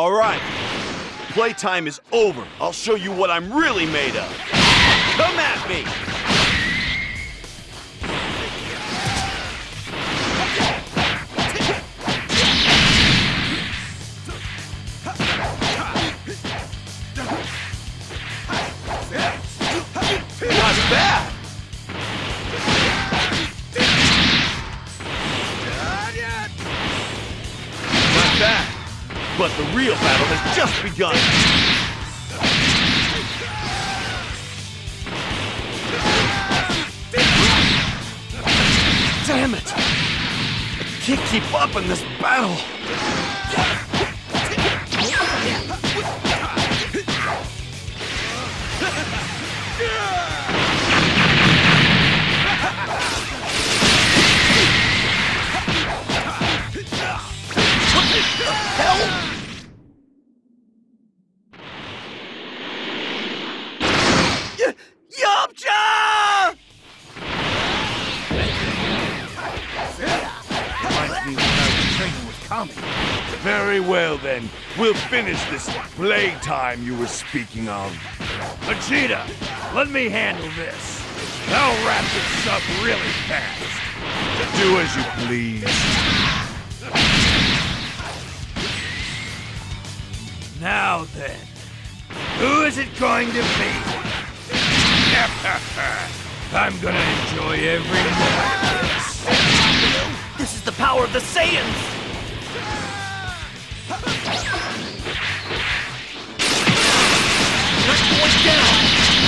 All right. Playtime is over. I'll show you what I'm really made of. Come at me! But the real battle has just begun. Damn it! I can't keep up in this battle. Kami. Very well then. We'll finish this playtime you were speaking of. Vegeta, let me handle this. I'll wrap this up really fast. Do as you please. Now then, who is it going to be? I'm gonna enjoy every moment of this. This is the power of the Saiyans! Not going down!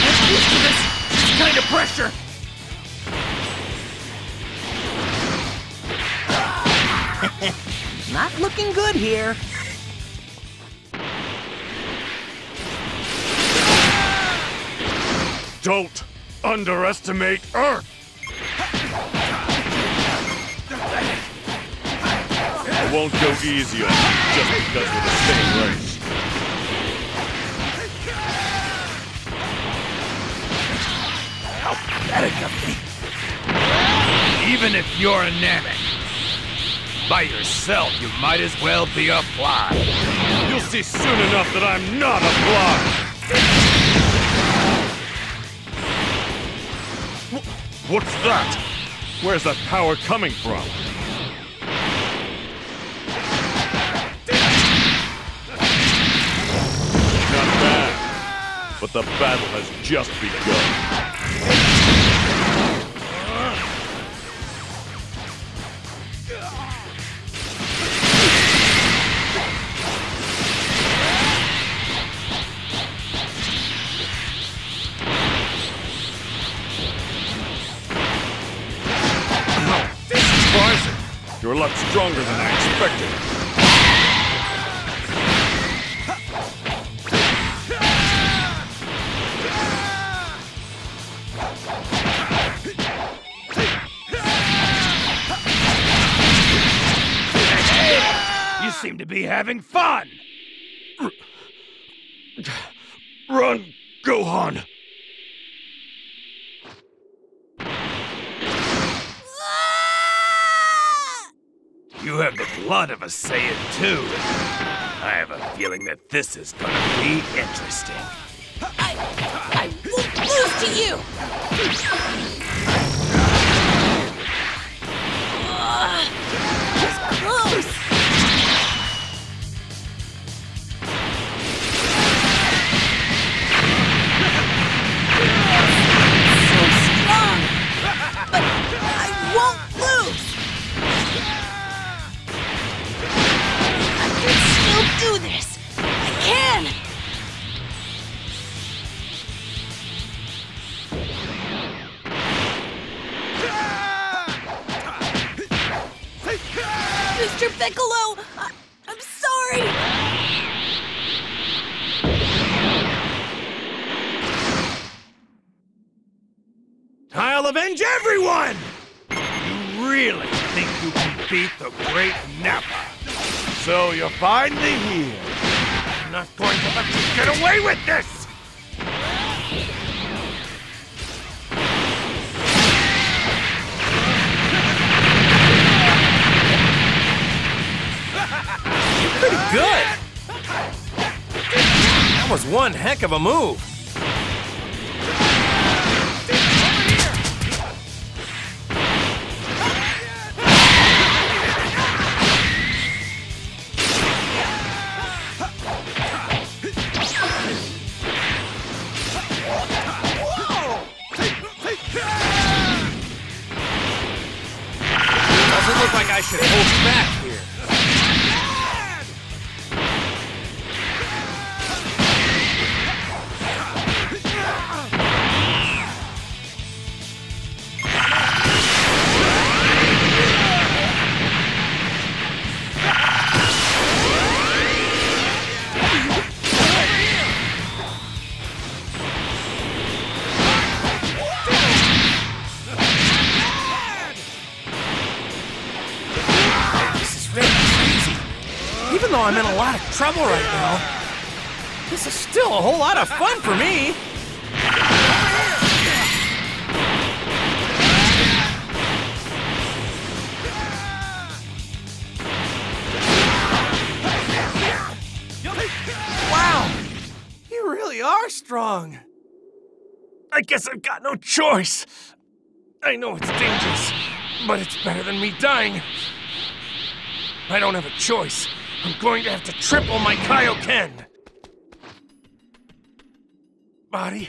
I'm used to this, this kind of pressure! Not looking good here. Don't underestimate Earth! I won't go easy on you just because we're the same race. How pathetic of me. Even if you're a Namek, by yourself, you might as well be a fly. You'll see soon enough that I'm not a fly! What's that? Where's that power coming from? But the battle has just begun. A lot stronger than I expected. Seem to be having fun. Run, Gohan! You have the blood of a Saiyan too. I have a feeling that this is gonna be interesting. I, I won't lose to you! I'll avenge everyone! You really think you can beat the great Nappa? So you're finally here. I'm not going to let you get away with this! Pretty good! That was one heck of a move. Even though I'm in a lot of trouble right now, this is still a whole lot of fun for me. Wow, you really are strong. I guess I've got no choice. I know it's dangerous, but it's better than me dying. I don't have a choice. I'm going to have to triple my Kaioken. Body,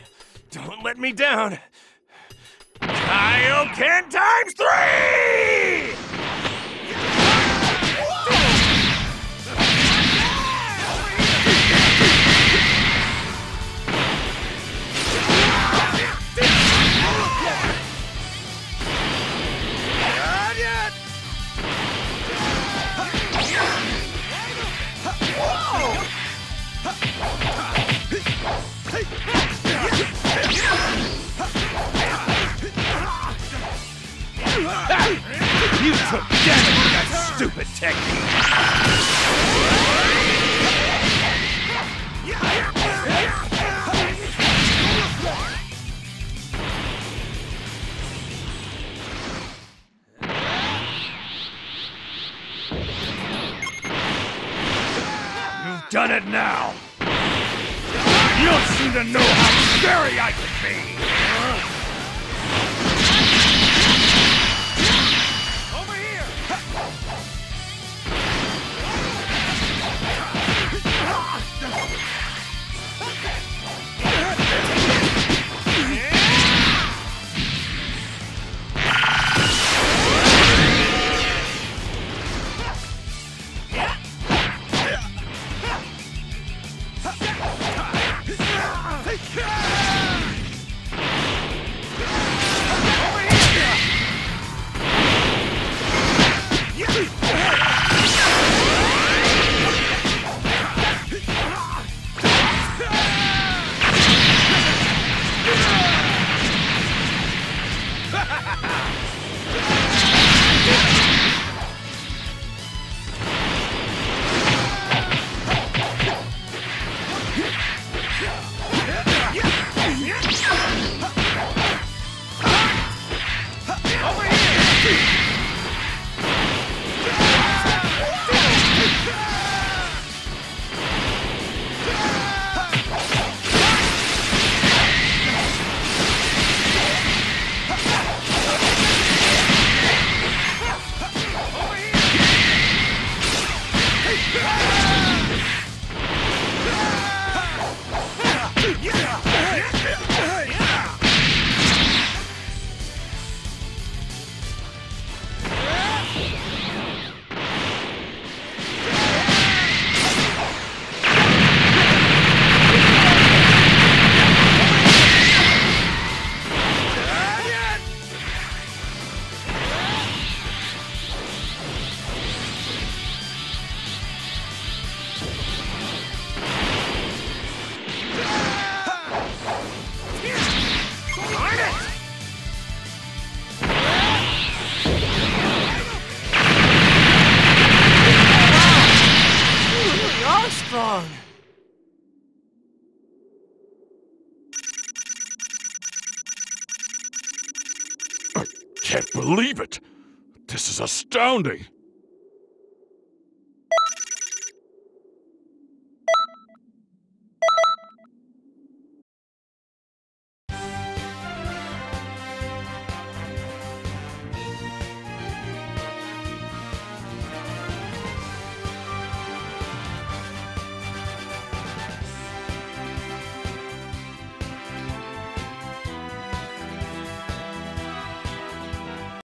don't let me down. Kaioken times three! You took damage with that stupid technique. You've done it now. You don't seem to know how scary I can be. Can't believe it. This is astounding.